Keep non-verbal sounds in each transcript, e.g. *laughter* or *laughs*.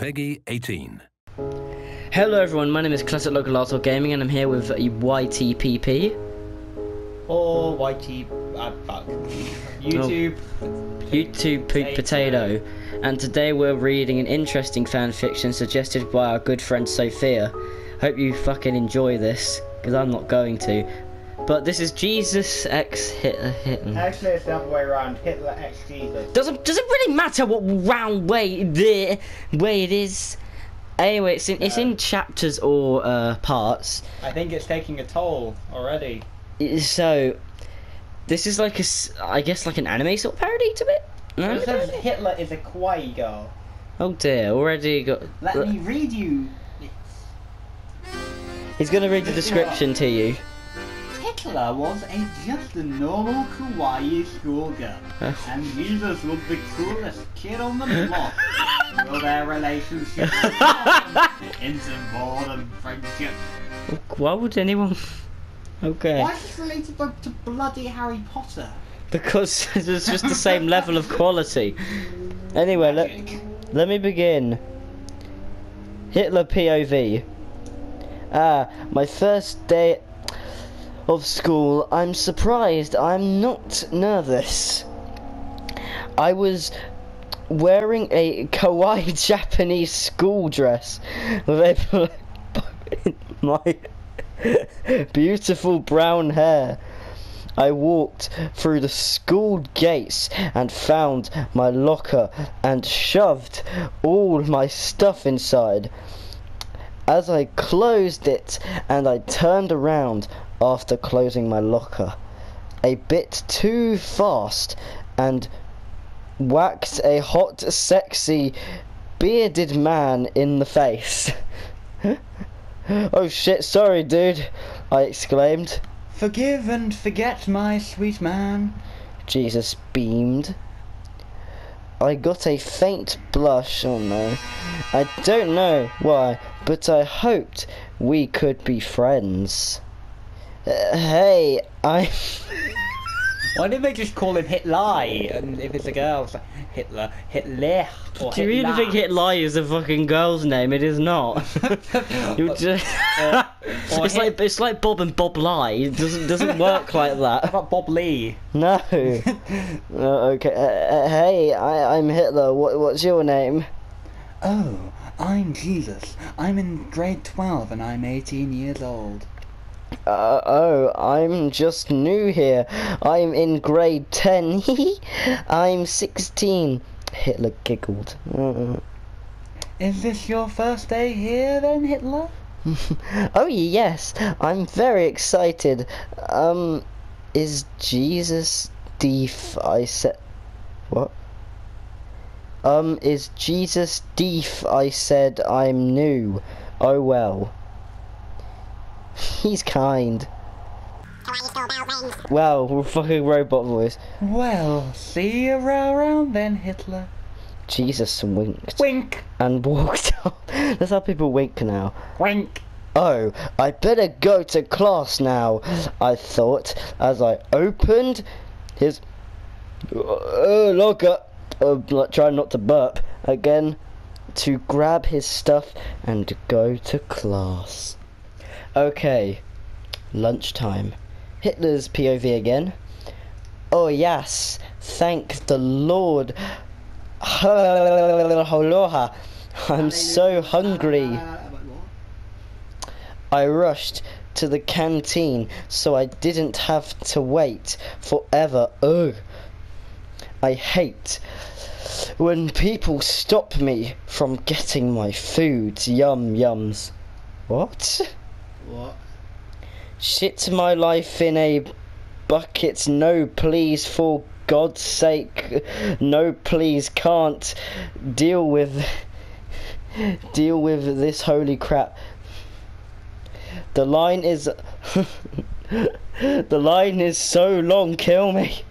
PEGI 18. Hello everyone, my name is Classic Local Arsehole Gaming and I'm here with YTPP, Or YT. Uh, fuck. YouTube. YouTube Poop Potato, and today we're reading an interesting fan fiction suggested by our good friend Sophia. Hope you fucking enjoy this, because I'm not going to. But this is Jesus X Hitler. Hitler. Actually, it's the other way around. Hitler X Jesus. Doesn't doesn't really matter what round way the way it is. Anyway, it's in it's in chapters or uh, parts. I think it's taking a toll already. So, this is like a I guess like an anime sort of parody to it. No? It says Hitler is a kawaii girl. Oh dear, already got. Let me read you. He's gonna read the description to you. Hitler was a just a normal kawaii schoolgirl, and Jesus was the coolest kid on the block. Will their relationship *laughs* into more than friendship? Why would anyone? *laughs* Okay. Why is this related to, to bloody Harry Potter? Because *laughs* it's just the same level of quality. Anyway, let let me begin. Hitler POV. Ah, my first day of school. I'm surprised. I'm not nervous. I was wearing a kawaii *laughs* Japanese school dress with a *laughs* my beautiful brown hair. I walked through the school gates and found my locker and shoved all my stuff inside. As I closed it and I turned around after closing my locker, a bit too fast and whacked a hot, sexy, bearded man in the face. *laughs* oh shit, sorry dude, I exclaimed. Forgive and forget, my sweet man. Jesus beamed. I got a faint blush, oh no. I don't know why, but I hoped we could be friends. Uh, hey, I. *laughs* Why didn't they just call him Hitler? And if it's a girl, it's like Hitler, Hitler, or Do you really think Hitler is a fucking girl's name? It is not. *laughs* you just. *laughs* or it's Hit- like it's like Bob and Bob lie. It doesn't doesn't work like How that. about Bob Lee? No. Okay. Uh, uh, hey, I, I'm Hitler. What, what's your name? Oh, I'm Jesus. I'm in grade 12 and I'm 18 years old. Uh, oh, I'm just new here. I'm in grade 10. *laughs* I'm 16. Hitler giggled. *laughs* Is this your first day here then, Hitler? *laughs* oh, yes. I'm very excited. Um, is Jesus deef? I said. What? Um, is Jesus deef? I said I'm new. Oh well. He's kind. Well, we're fucking robot voice. Well, see you around then, Hitler. Jesus winked Wink, and walked off. That's how people wink now. wink. Oh, I better go to class now, I thought as I opened his uh, locker, uh, like, trying not to burp again, to grab his stuff and go to class. Okay, lunchtime. Hitler's POV again. Oh, yes, thank the Lord. I'm so hungry. I rushed to the canteen so I didn't have to wait forever. Ugh. I hate when people stop me from getting my food. Yum yums. What? What? Shit my life in a bucket. No, please, for God's sake. No, please, can't deal with deal with this holy crap. The line is *laughs* the line is so long. Kill me.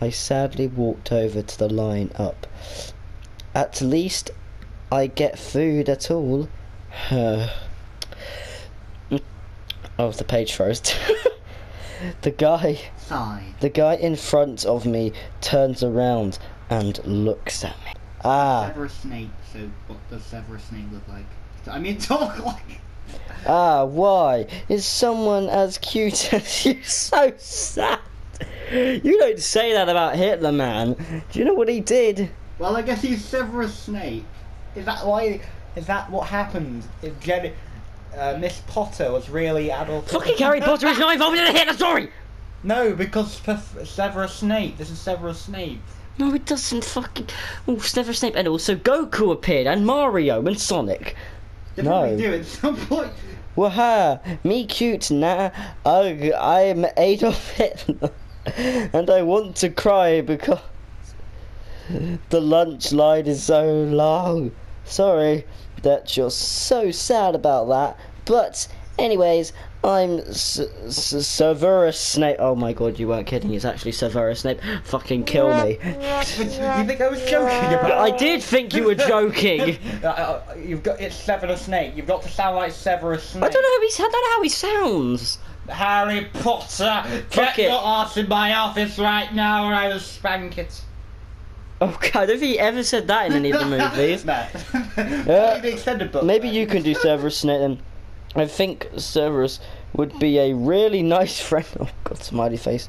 I sadly walked over to the line up. At least I get food at all. Oh, the page froze. *laughs* the guy, Sigh. the guy in front of me turns around and looks at me. Ah, Severus Snape. So what does Severus Snape look like? I mean, *laughs* talk like. ah, why is someone as cute *laughs* as you so sad? You don't say that about Hitler, man. Do you know what he did? Well, I guess he's Severus Snape. Is that why? Is that what happened? If Jenny, uh, Miss Potter was really adult. Fucking Harry Potter is not involved in the Hitler story! No, because Prof- Severus Snape. This is Severus Snape. No, it doesn't fucking. Oh, Severus Snape, and also Goku appeared, and Mario, and Sonic. They No. probably do at some point. Waha, me cute nah. Ugh, I'm Adolf Hitler, *laughs* and I want to cry because the lunch line is so long. Sorry that you're so sad about that, but anyways, I'm S- S- Severus Snape. Oh my god, you weren't kidding. It's actually Severus Snape. Fucking kill me. you think I was joking about? I did think you were joking. *laughs* Uh, uh, you've got it's Severus Snape. You've got to sound like Severus Snape. I don't know how he. I don't know how he sounds. Harry Potter, Fuck get it. your ass in my office right now, or I will spank it. Oh god, I don't think he ever said that in any of the movies. no. Uh, the extended book. Maybe you can do Severus Snape then. I think Severus would be a really *laughs* nice friend. Oh god, smiley face.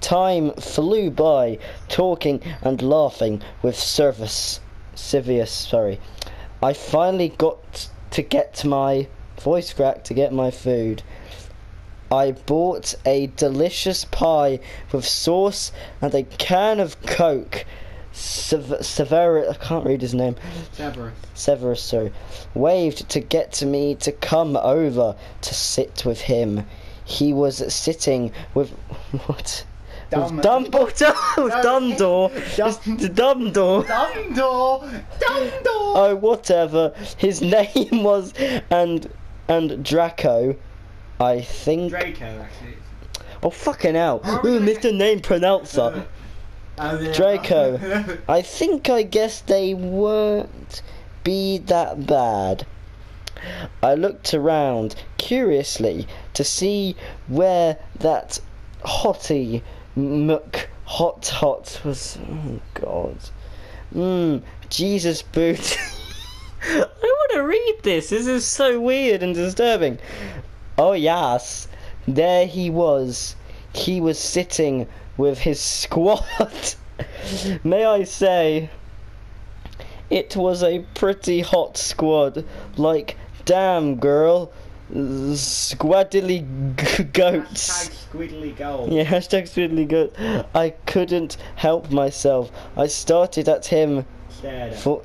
Time flew by, talking and laughing with Servus. Sivius, sorry. I finally got to get my voice crack to get my food. I bought a delicious pie with sauce and a can of Coke. Sever- Severus, I can't read his name. Severus. Severus, sorry, waved to get to me to come over to sit with him. He was sitting with *laughs* what? Dum- with Dumbledore. *laughs* with Dumbledore. Dum- Dumbledore. Dumbledore! Dumbledore! Oh, whatever. His *laughs* name was and and Draco. I think. Draco, actually. Oh fucking hell! Oh, Ooh? Mr. Name Pronouncer. Uh. Oh, uh, yeah. Draco. *laughs* I think I guess they weren't be that bad. I looked around curiously to see where that hottie muck hot hot was. Oh God. Mmm, Jesus boot. *laughs* I want to read this. This is so weird and disturbing. Oh yes, there he was. He was sitting with his squad. May I say, it was a pretty hot squad. Like, damn girl, squaddily goats. Hashtag squiddly. Yeah, hashtag squiddly goat. I couldn't help myself. I started at him Stared for.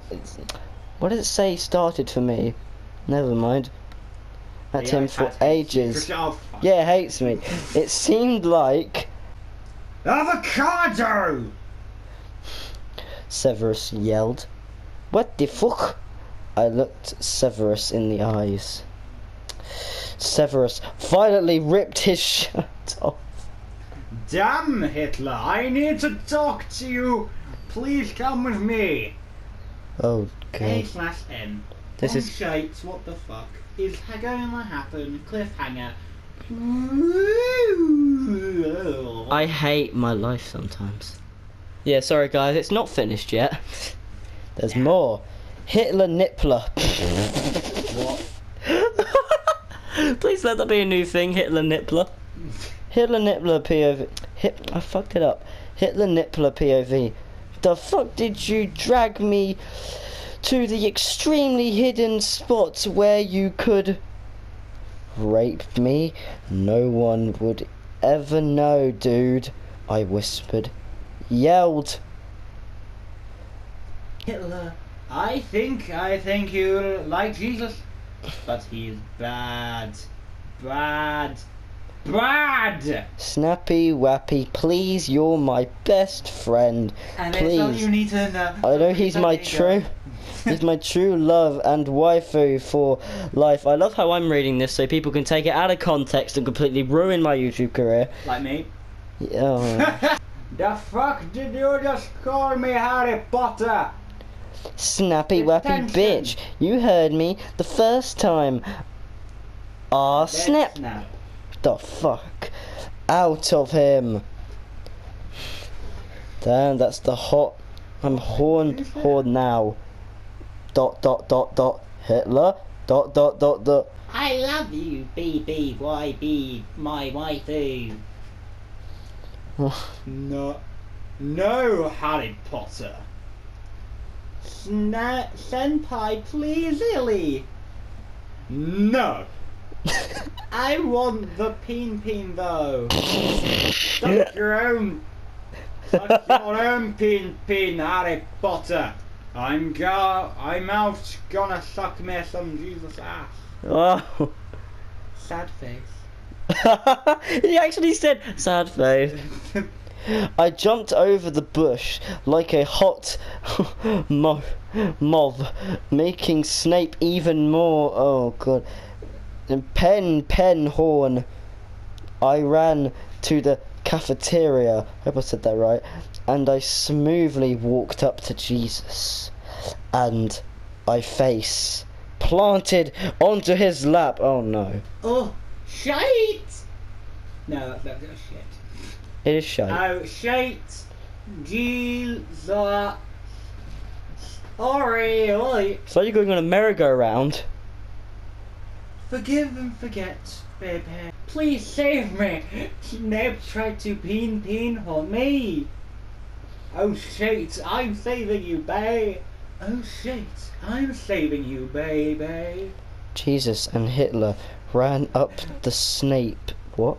What did it say started for me? Never mind. At Yeah, him for ages. Oh. Yeah, hates me. It seemed like Avocado! Severus yelled. What the fuck? I looked Severus in the eyes. Severus violently ripped his *laughs* shirt off. Damn, Hitler, I need to talk to you. Please come with me. Oh A slash N. This One is shapes, what the fuck is going to happen? Cliffhanger. I hate my life sometimes. Yeah, sorry guys, it's not finished yet. There's more. Hitler Nippler. What? *laughs* Please let that be a new thing, Hitler Nippler. Hitler Nippler POV. Hit, I fucked it up. Hitler Nippler POV. The fuck did you drag me to the extremely hidden spot where you could rape me? No one would ever know, dude. I whispered. Yelled. Hitler. I think, I think you like Jesus, but he's bad. Bad. Bad! Snappy Wappy, please, you're my best friend. And Please. you need to know. I know he's my true. He's my true love and waifu for life. I love how I'm reading this so people can take it out of context and completely ruin my YouTube career. Like me. Oh, *laughs* the fuck did you just call me Harry Potter? snappy wappy Attention. bitch. You heard me the first time. Ah snap. snap. The fuck? Out of him. Damn, that's the hot. I'm horn horn now. Dot dot dot dot Hitler. Dot dot dot dot. I love you, BBYB, my waifu. *laughs* No, no, Harry Potter. Sna- senpai, please, Lily. No. *laughs* I want the peen peen though. Suck *laughs* your own. Suck your own peen peen, Harry Potter. I'm go. I'm out gonna suck me some Jesus ass. Oh. Sad face. *laughs* he actually said sad face. *laughs* I jumped over the bush like a hot *laughs* mo- mob, making Snape even more. Oh god. Pen, pen, horn. I ran to the cafeteria. I hope I said that right. And I smoothly walked up to Jesus. And I face planted onto his lap. Oh no. Oh, shite! No, that's, that's shit. It is shy. Oh, shite! Jesus. Sorry, oi. So you're going on a merry-go-round. Forgive and forget, baby. Please save me. Snape tried to peen peen on me. Oh shit, I'm saving you, babe. Oh shit, I'm saving you, baby. Jesus and Hitler ran up the Snape. What?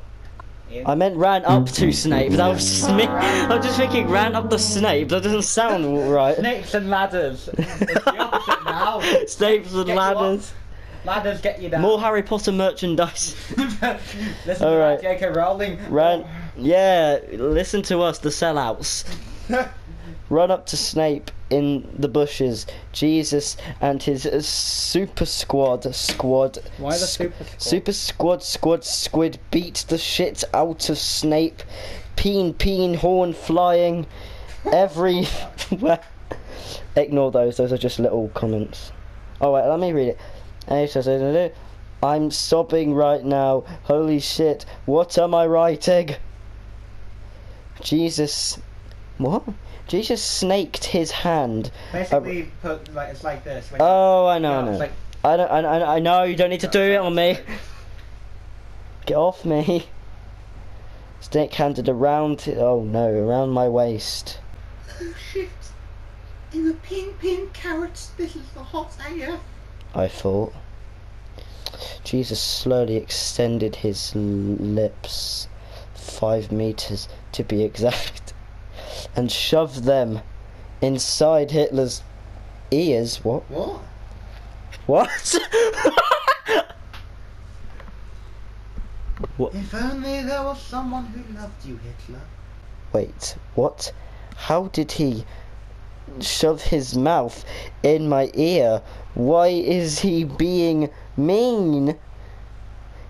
I meant ran up to mm-hmm. Snape. That was me. I'm just thinking ran up the Snape. That doesn't sound *laughs* right. Snakes and ladders. *laughs* it's the opposite now. Snapes and Get ladders. Ladders get you down. More Harry Potter merchandise. *laughs* Listen Alright. to that, J.K. Rowling. Ran. Yeah, listen to us, the sellouts. *laughs* Run up to Snape in the bushes. Jesus and his uh, super squad squad. Why the squ- super squad? Super squad squad squid beat the shit out of Snape. Peen peen horn flying everywhere. *laughs* Ignore those. Those are just little comments. Oh wait, let me read it. And it says, I'm sobbing right now. Holy shit! What am I writing? Jesus, what? Jesus snaked his hand. Basically, uh, put like it's like this. When Oh, I know, I know. like- I don't, I, I, I know. You don't need to do it on me. Get off me. Snake handed around. Oh no, around my waist. Oh shit! In the pink pink carrots, this is the hot AF. I thought. Jesus slowly extended his l- lips, five meters to be exact, and shoved them inside Hitler's ears. What? What? What? what? If only there was someone who loved you, Hitler. Wait, what? How did he shove his mouth in my ear? Why is he being mean?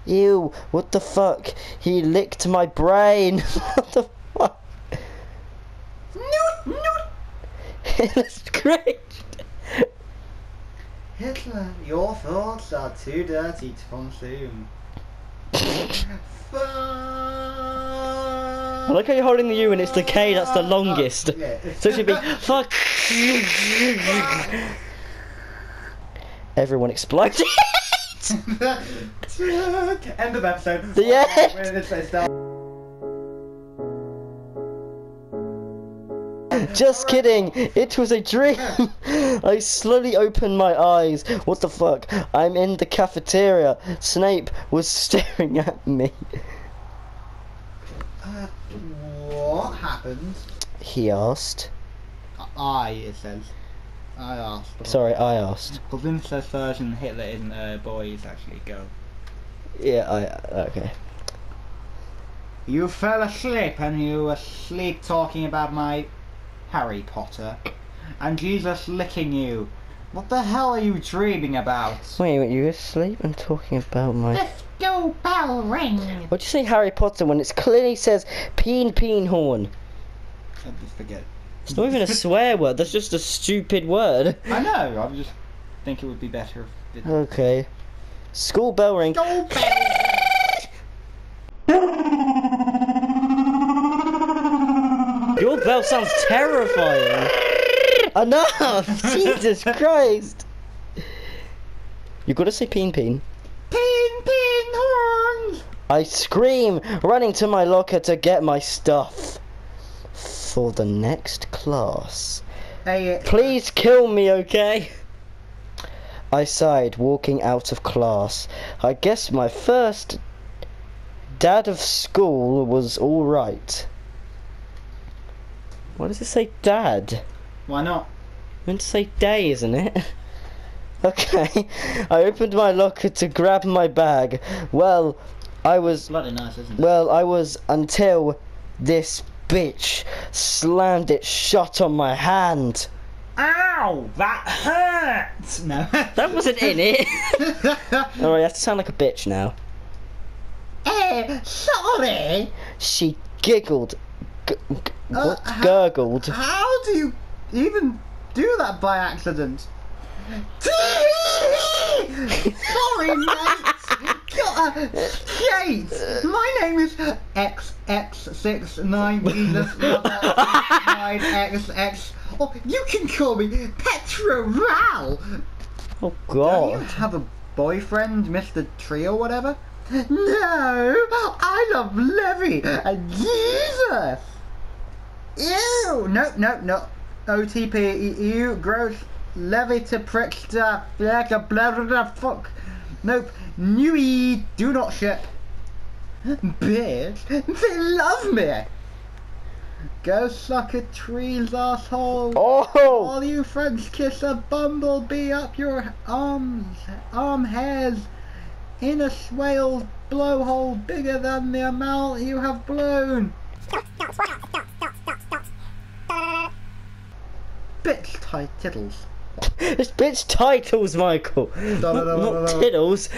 Ew, what the fuck? He licked my brain. *laughs* what the *laughs* That's great. Hitler, your thoughts are too dirty to consume. I like how you're holding the U and it's the K that's the longest. Yeah. So it should be fuck. Everyone exploded. *laughs* *laughs* End of episode. The end. Just kidding. It was a dream. *laughs* I slowly opened my eyes. What the fuck? I'm in the cafeteria. Snape was *laughs* staring at me. Uh, what happened? He asked. I, it says. I asked. Sorry, I asked. But Vin says version Hitler isn't a boy, it's actually a girl. Yeah, I. Okay. You fell asleep and you were sleep talking about my Harry Potter. And Jesus licking you. What the hell are you dreaming about? Wait, wait, you were asleep and talking about my. School bell ring! What'd you say Harry Potter when it clearly says peen peen horn? I forget. It's not even a *laughs* swear word. That's just a stupid word. I know, I just think it would be better if it Okay. School bell ring. Disco bell Your bell sounds terrifying. Enough! *laughs* Jesus Christ! You gotta say peen peen. Pin, pin, horns! I scream, running to my locker to get my stuff. For the next class. Hey, Please kill me, okay? I sighed, walking out of class. I guess my first dad of school was alright. Why does it say dad? why not? I meant to say day, isn't it? *laughs* Okay. I opened my locker to grab my bag. Well, I was Bloody nice, isn't it? well, I was until this bitch slammed it shut on my hand. Ow! That hurts! *laughs* No. That wasn't in it. *laughs* Alright, I have to sound like a bitch now. Eh, sorry! She giggled. G- Uh, what? how- Gurgled. How do you even do that by accident? Sorry, mate. God, Kate, my name is XX69 Jesus XX. Oh, you can call me Petra Ral. Oh Do you have a boyfriend, Mr. Tree or whatever? No, I love Levi and Jesus. Ew! No, no, no. OTP, ew, gross. Levi to prick stuff. Blah, blah, blah, blah, blah, fuck. Nope. Newy, do not ship. Bitch, they love me. Go suck a tree's asshole. Oh! All you French kiss a bumblebee up your arms, arm hairs, in a swale's blowhole bigger than the amount you have blown. Bitch tight tittles. This bitch titles, Michael. Not, not tittles.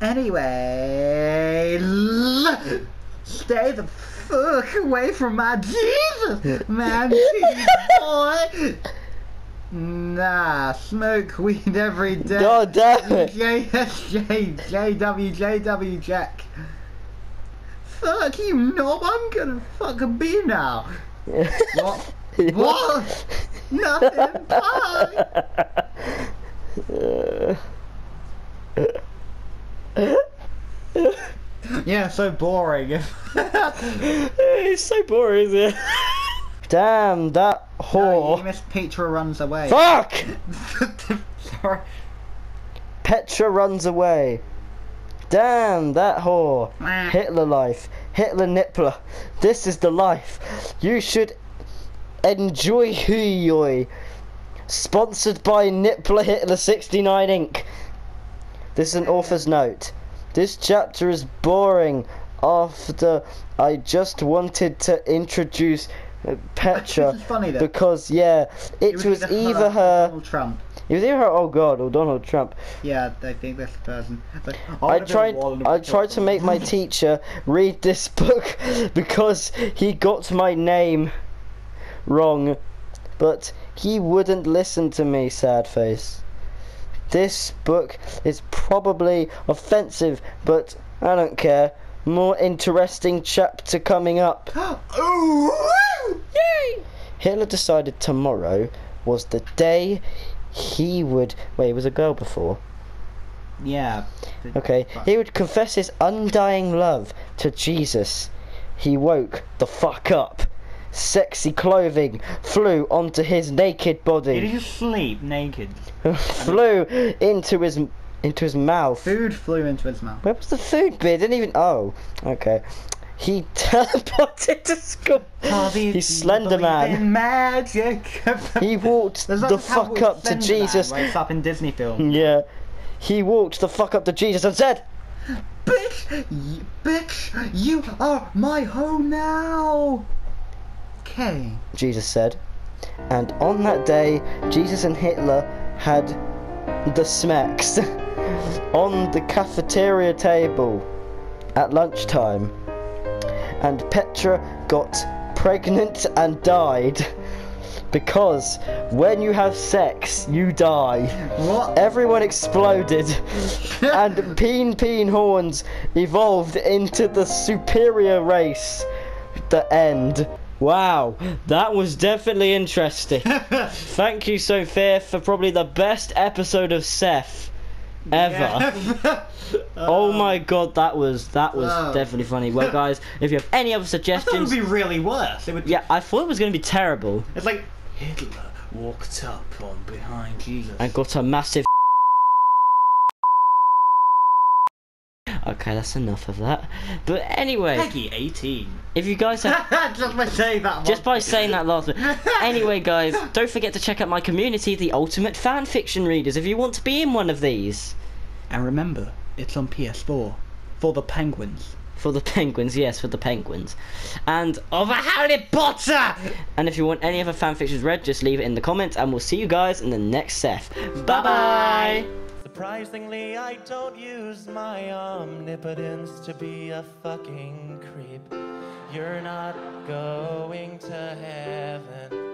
Anyway, stay the fuck away from my Jesus, man, Jesus, boy. Nah, smoke weed every day. God damn it. JSJ, JW, JW, Jack. Fuck you, knob. I'm gonna fuck a bee now. *laughs* What? What? Nothing. Bye. Yeah, so boring. *laughs* it's so boring, isn't it? Damn, that whore. you missed Petra runs away. Fuck! *laughs* Sorry. Petra runs away. Damn, that whore. Hitler life. Hitler Nippler. This is the life. You should enjoy Huyoy. Sponsored by Nippler Hitler 69 Inc. This is an author's note. This chapter is boring after I just wanted to introduce uh, Petra funny though. because yeah, it, was either her Donald Was either her oh god or Donald Trump. Yeah, I think that's the person. But I tried I tried to make my teacher read this book *laughs* because he got my name wrong, but he wouldn't listen to me, sad face. This book is probably offensive, but I don't care. More interesting chapter coming up. *gasps* Yay! Hitler decided tomorrow was the day he would wait, it was a girl before. Yeah. Okay, he would confess his undying love to Jesus. He woke the fuck up. Sexy clothing flew onto his naked body. Did he sleep naked? *laughs* flew into his into his mouth. Food flew into his mouth. Where was the food bit? Didn't even. Oh, okay. He *laughs* teleported to school. He's Slender Man. Magic. He *laughs* walked the fuck up to Man Jesus. wakes up in Disney film. *laughs* Yeah, he walked the fuck up to Jesus and said, Bitch, y- bitch, you are my home now. Okay. Jesus said. And on that day, Jesus and Hitler had the smacks on the cafeteria table at lunchtime. And Petra got pregnant and died. Because when you have sex, you die. What? Everyone exploded, *laughs* and Peen Peen Horns evolved into the superior race. the end. Wow, that was definitely interesting. *laughs* Thank you, Sophia, for probably the best episode of Seth ever. *laughs* *laughs* Oh um, my god, that was that was Oh. definitely funny. Well, *laughs* guys, if you have any other I thought it suggestions, would be really worse. It would. yeah, I thought it was going to be terrible. It's like Hitler walked up on behind Jesus. and got a massive. Okay, that's enough of that. But anyway, PEGI 18. if you guys have *laughs* Just by saying that. just by saying that last bit. *laughs* Anyway, guys, don't forget to check out my community, the Ultimate Fan Fiction Readers, if you want to be in one of these. And remember, it's on PS4 for the Penguins. For the penguins, yes, for the penguins. And of a Harry Potter! And if you want any other fan fictions read, just leave it in the comments, and we'll see you guys in the next Seth. Bye bye! Surprisingly, I don't use my omnipotence to be a fucking creep. You're not going to heaven.